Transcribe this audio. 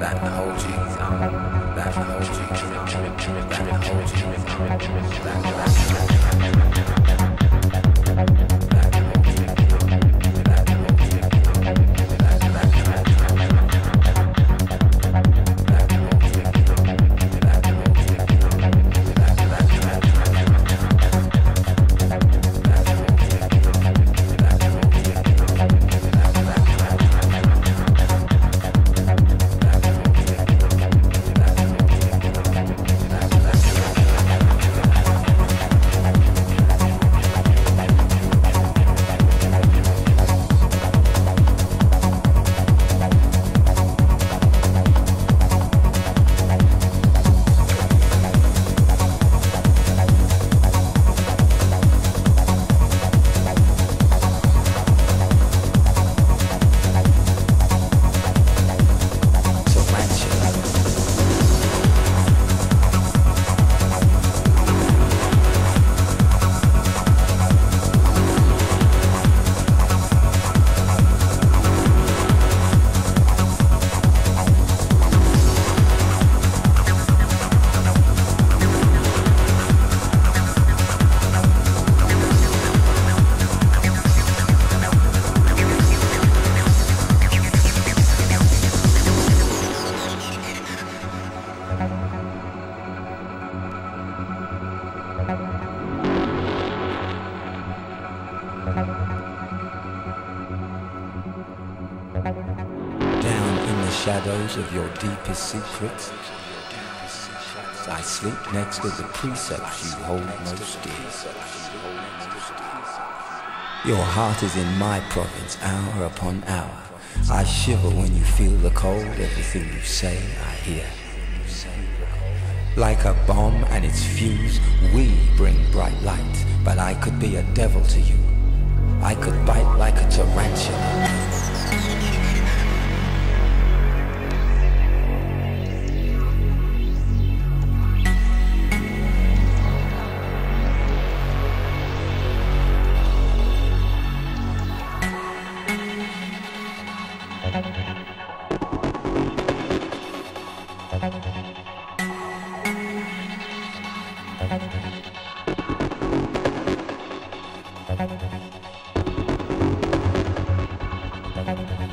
that holds you, shadows of your deepest secrets. I sleep next to the precepts you hold most dear. Your heart is in my province, hour upon hour. I shiver when you feel the cold, everything you say I hear. Like a bomb and its fuse, we bring bright light, but I could be a devil to you. I could bite like a tarantula. Thank you.